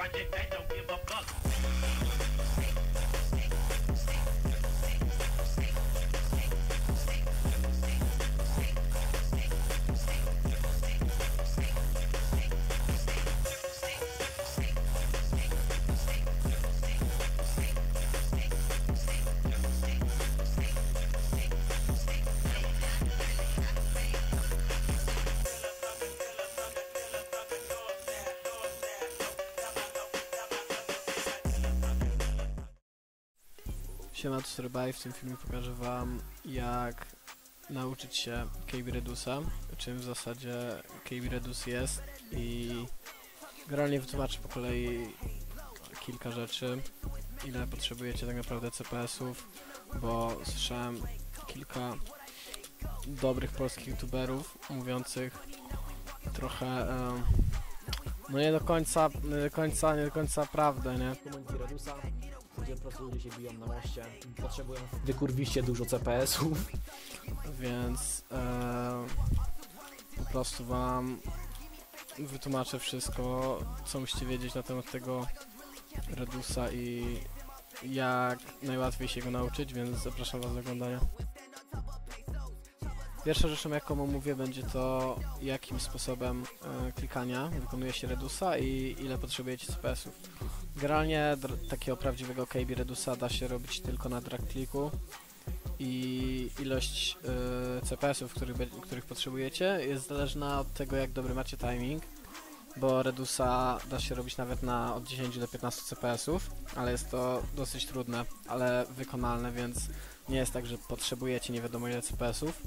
front. Siema, to. W tym filmie pokażę wam jak nauczyć się KB Redusa, czym w zasadzie KB Redus jest i generalnie wytłumaczę po kolei kilka rzeczy, ile potrzebujecie tak naprawdę CPS-ów, bo słyszałem kilka dobrych polskich youtuberów mówiących trochę em, no nie do końca, nie do końca, nie do końca prawdę, nie? Po prostu ludzie się biją na moście, potrzebują wykurwiście dużo CPS-ów. więc e, po prostu wam wytłumaczę wszystko, co musicie wiedzieć na temat tego Redusa i jak najłatwiej się go nauczyć, więc zapraszam was do oglądania. Pierwszą rzeczą, jaką omówię, będzie to, jakim sposobem e, klikania wykonuje się Redusa i ile potrzebujecie CPS-ów. Generalnie takiego prawdziwego KB Redusa da się robić tylko na drag kliku i ilość y, CPS-ów, których, których potrzebujecie jest zależna od tego, jak dobry macie timing, bo Redusa da się robić nawet na od 10 do 15 CPS-ów, ale jest to dosyć trudne, ale wykonalne, więc nie jest tak, że potrzebujecie nie wiadomo ile CPS-ów. Y,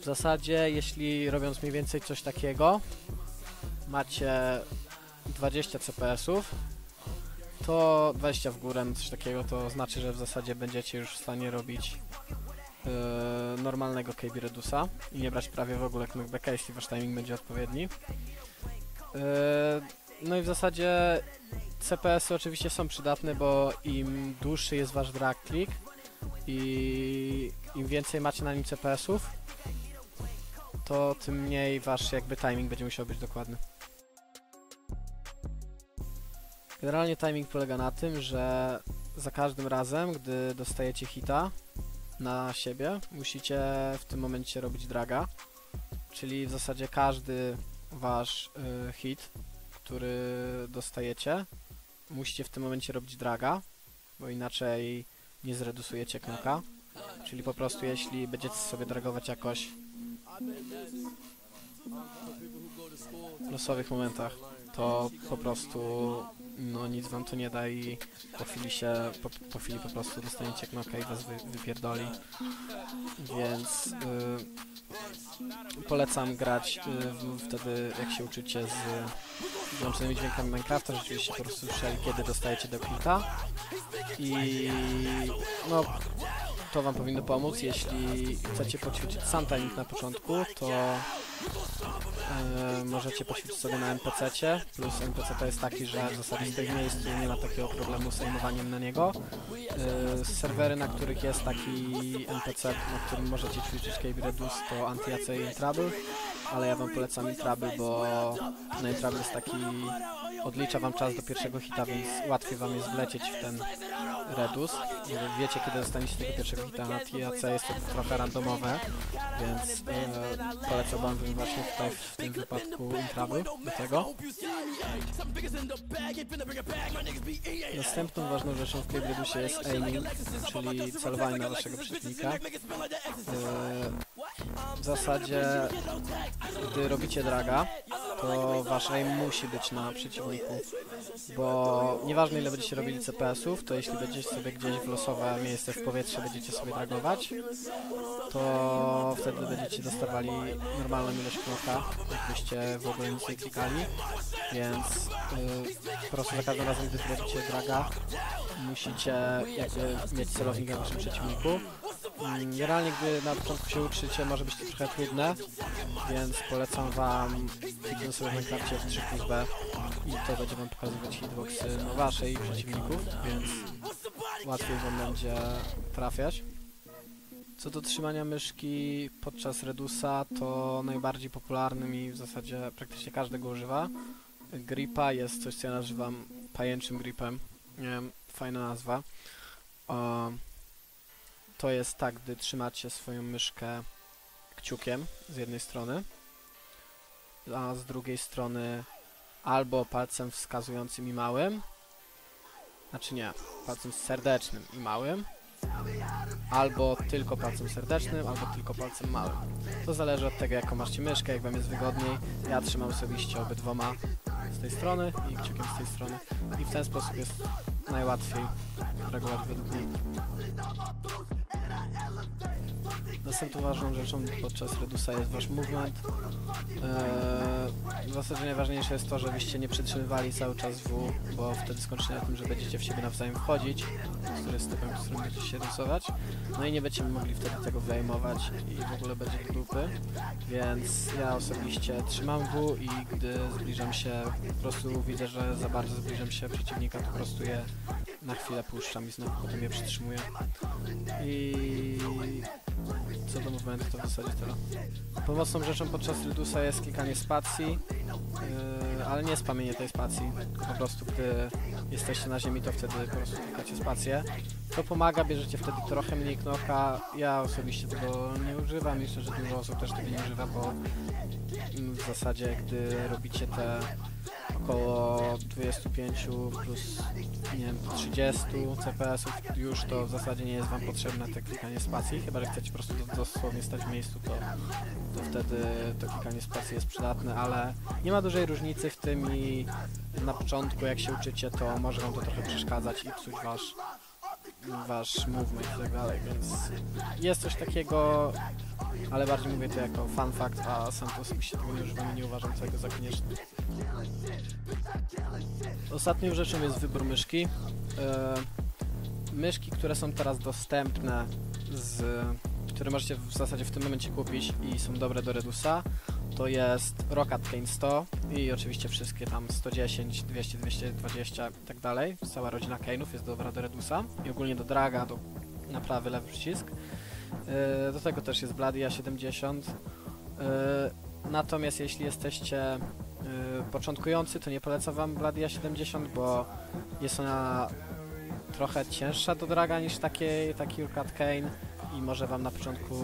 w zasadzie, jeśli robiąc mniej więcej coś takiego, macie 20 CPS-ów, to 20 w górę, no coś takiego, to znaczy, że w zasadzie będziecie już w stanie robić yy, normalnego KB Redusa i nie brać prawie w ogóle knockbacka, jeśli wasz timing będzie odpowiedni. Yy, no i w zasadzie CPS-y oczywiście są przydatne, bo im dłuższy jest wasz drag click i im więcej macie na nim CPS-ów, to tym mniej wasz jakby timing będzie musiał być dokładny. Generalnie timing polega na tym, że za każdym razem, gdy dostajecie hita na siebie, musicie w tym momencie robić draga. Czyli w zasadzie każdy wasz y, hit, który dostajecie, musicie w tym momencie robić draga, bo inaczej nie zredusujecie knoka. Czyli po prostu jeśli będziecie sobie dragować jakoś w losowych momentach, to po prostu no nic wam to nie da i po chwili się, po, po chwili po prostu dostaniecie knoka i was wy, wypierdoli. Więc y, polecam grać y, wtedy jak się uczycie z włączonymi dźwiękami Minecrafta, rzeczywiście po prostu słyszeli kiedy dostajecie do klika i no to wam powinno pomóc. Jeśli chcecie poćwiczyć sam timing na początku, to e, możecie poćwiczyć sobie na NPC-cie, plus NPC to jest taki, że w zasadzie w tym miejscu nie ma takiego problemu z zajmowaniem na niego. E, serwery, na których jest taki NPC, na którym możecie ćwiczyć KB Redus to Anti-AC i Intrable, ale ja wam polecam Intrable, bo na Intrable jest taki odlicza wam czas do pierwszego hita, więc łatwiej wam jest wlecieć w ten Redus. Wiecie, kiedy dostaniecie tego pierwszego hita na TAC, jest to trochę randomowe, więc e, polecam wam właśnie tutaj w tym wypadku Intraby do tego. Następną ważną rzeczą w Cape Redusie jest aiming, czyli celowanie na waszego przeciwnika. E, w zasadzie, gdy robicie draga, to wasz aim musi być na przeciwniku, bo nieważne ile będziecie robili CPS-ów, to jeśli będziecie sobie gdzieś w losowe miejsce w powietrze będziecie sobie dragować, to wtedy będziecie dostawali normalną ilość knoka, jakbyście w ogóle nic nie klikali, więc y, po prostu za każdym razem, gdy robicie draga, musicie jakby mieć celownik na waszym przeciwniku. Mm, Generalnie, gdy na początku się uczycie, może być to trochę trudne, więc polecam wam kliknąć sobie w Minecrafcie w 3 plus B i to będzie wam pokazywać hitboxy waszej przeciwników, więc łatwiej wam będzie trafiać. Co do trzymania myszki podczas Redusa, to najbardziej popularnym i w zasadzie praktycznie każdy go używa, gripa jest coś, co ja nazywam pajęczym gripem. Nie wiem, fajna nazwa. O, to jest tak, gdy trzymacie swoją myszkę kciukiem z jednej strony, a z drugiej strony albo palcem wskazującym i małym, znaczy nie, palcem serdecznym i małym, albo tylko palcem serdecznym, albo tylko palcem małym. To zależy od tego, jaką macie myszkę, jak wam jest wygodniej. Ja trzymam osobiście obydwoma z tej strony i kciukiem z tej strony i w ten sposób jest najłatwiej reagować według mnie. I elevate Następną ważną rzeczą podczas Redusa jest wasz movement. Eee, w zasadzie najważniejsze jest to, żebyście nie przytrzymywali cały czas W, bo wtedy skończycie na tym, że będziecie w siebie nawzajem wchodzić, który jest typem, z którym będziecie się rysować. No i nie będziemy mogli wtedy tego wyjmować i w ogóle będzie do dupy. Więc ja osobiście trzymam W i gdy zbliżam się, po prostu widzę, że za bardzo zbliżam się przeciwnika, to po prostu je na chwilę puszczam i znowu potem je przytrzymuję. I co do movementu to w zasadzie tyle. Pomocną rzeczą podczas Redusa jest klikanie spacji, yy, ale nie spamienie tej spacji. Po prostu gdy jesteście na ziemi, to wtedy po prostu klikacie spację. To pomaga, bierzecie wtedy trochę mniej knoka. Ja osobiście tego nie używam, myślę, że dużo osób też tego nie używa, bo w zasadzie gdy robicie te około 25 plus nie wiem, 30 CPS-ów już to w zasadzie nie jest Wam potrzebne te klikanie spacji, chyba że chcecie po prostu do- dosłownie stać w miejscu, to, to wtedy to klikanie spacji jest przydatne, ale nie ma dużej różnicy w tym i na początku jak się uczycie, to może Wam to trochę przeszkadzać i psuć Wasz wasz movement i tak dalej, więc jest coś takiego, ale bardziej mówię to jako fun fact, a sam to osobiście tego nie używam nie uważam tego za konieczne. Ostatnią rzeczą jest wybór myszki. E, myszki, które są teraz dostępne, z, które możecie w zasadzie w tym momencie kupić i są dobre do Redusa, to jest Rockat Kane 100 i oczywiście wszystkie tam 110, 200, 220 i tak dalej. Cała rodzina Kane'ów jest dobra do Redusa i ogólnie do Draga, do na prawy, lewy przycisk. E, do tego też jest Bladia 70. E, natomiast jeśli jesteście y, początkujący, to nie polecam wam Bladia 70, bo jest ona trochę cięższa do draga niż takie, taki Urquhart Kane i może wam na początku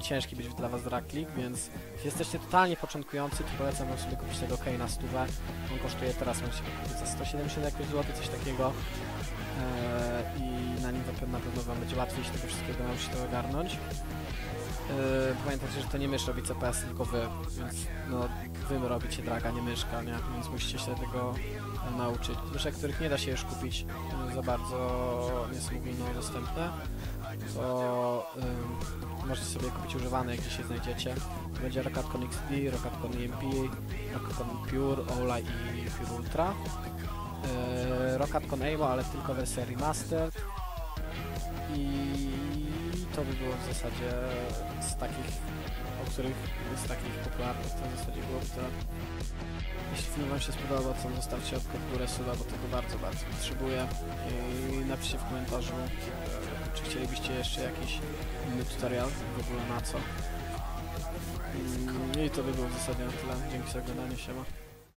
ciężki być dla was drag click, więc jeśli jesteście totalnie początkujący, to polecam wam sobie kupić tego Kane'a stówę. On kosztuje teraz, kupić za 170 jakoś złotych, coś takiego. Eee, I na nim na pewno, wam będzie łatwiej się tego wszystkiego nauczyć to ogarnąć. Yy, pamiętajcie, że to nie mysz robi CPS, tylko wy, więc no wy robicie draga, nie myszka, nie? Więc musicie się tego e, nauczyć. Myszek, których nie da się już kupić yy, za bardzo, nie są ogólnie dostępne, to możecie sobie kupić używane, jak gdzieś je znajdziecie. Będzie Rockatcon XD, Rockatcon EMP, Rockatcon Pure, Ola i Pure Ultra. Yy, Rockatcon Aimo, ale tylko wersja remastered. I to by było w zasadzie z takich, o których z takich popularnych to w zasadzie byłoby. Jeśli film Wam się spodobał, to zostawcie łapkę w górę suba, bo tego bardzo, bardzo potrzebuję. I napiszcie w komentarzu, e, czy chcielibyście jeszcze jakiś inny tutorial, w ogóle na co. Mm, I to by było w zasadzie na tyle. Dzięki za oglądanie, siema.